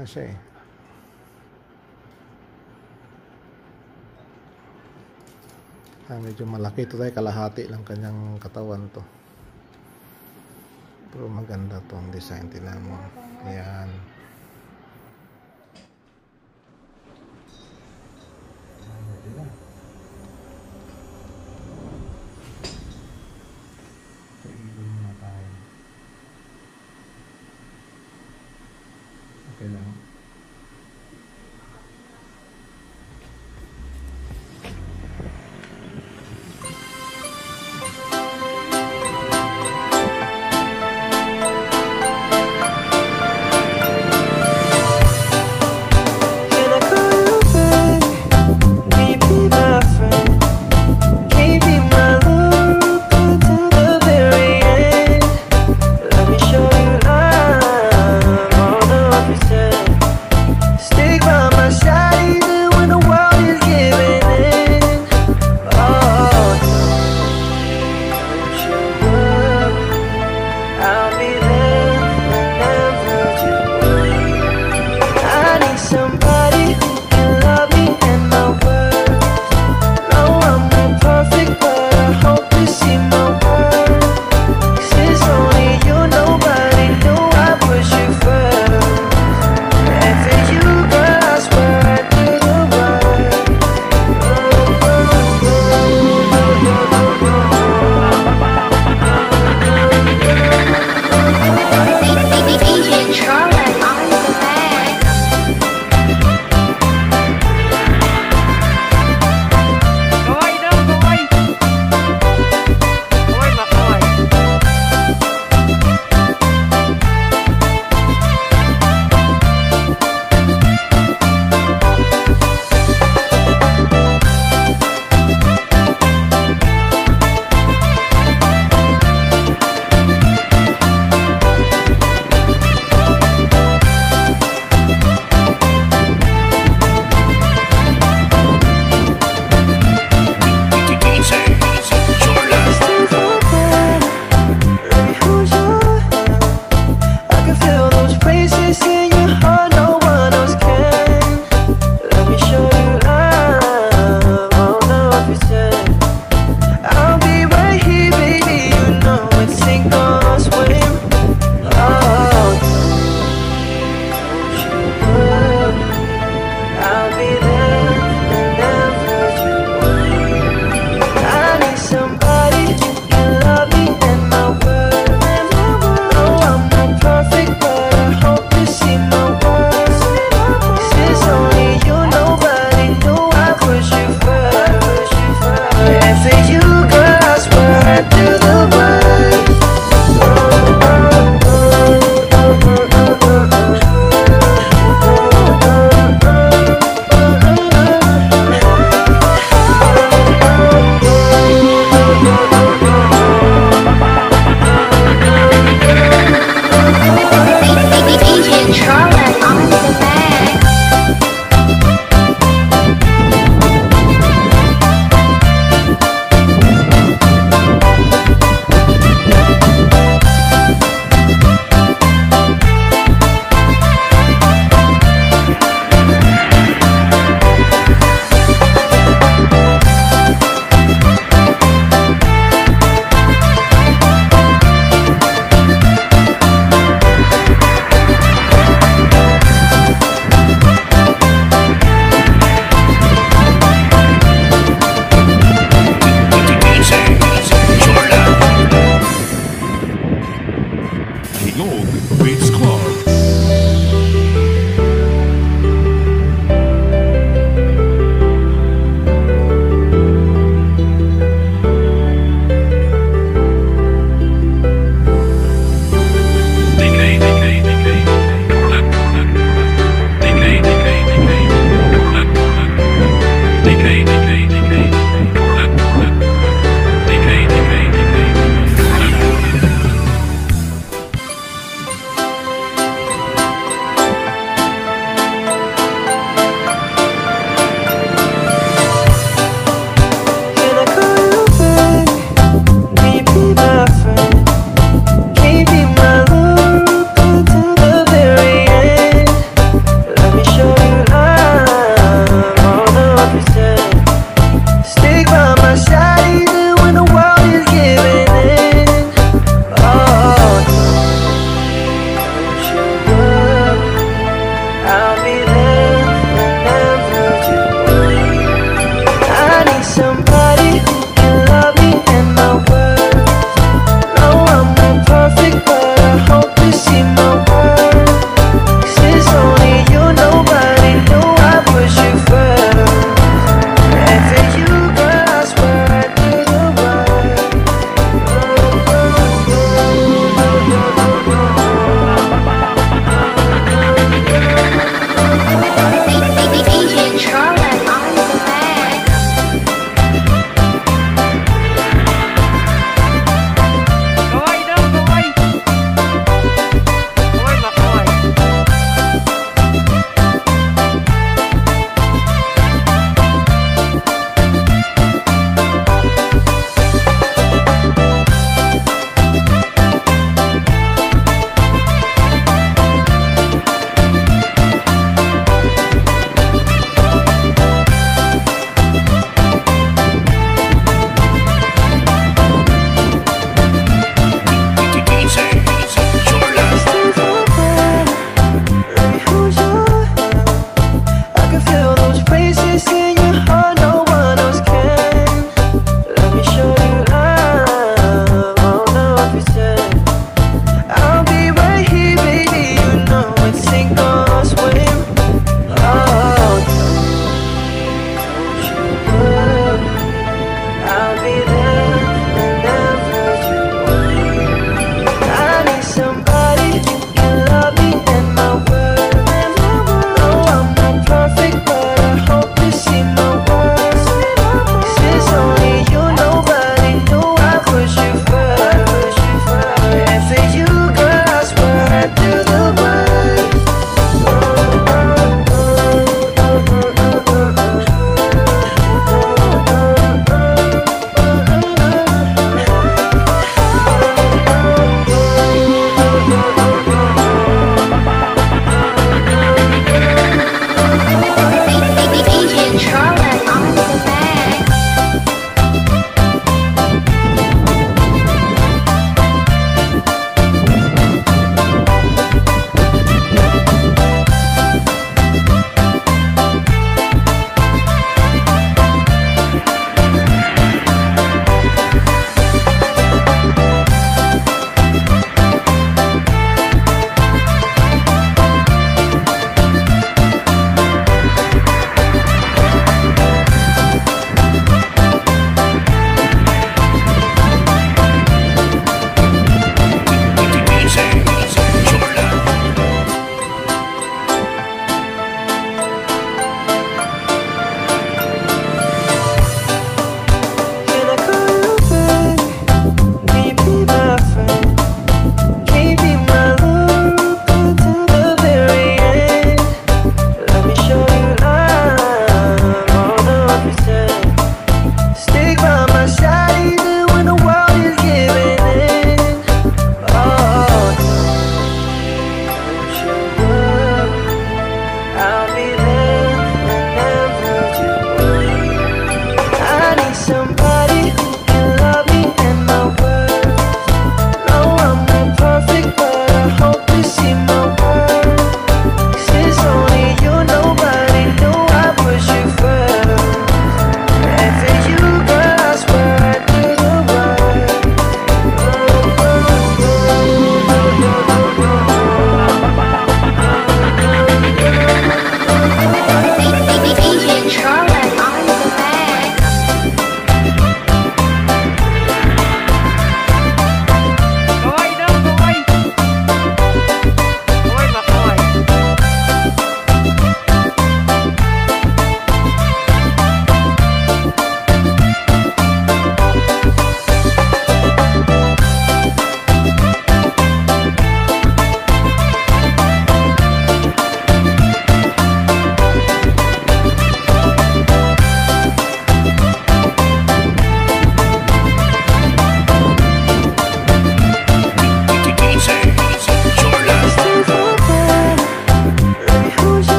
na siya eh. Ah, medyo malaki ito tayo, kalahati lang kanyang katawan to. Pero maganda tong design, tinan mo. Ayan.